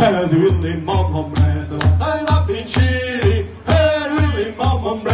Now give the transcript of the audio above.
Her ünni mamam reza, her napin chiri, her ünni mamam reza.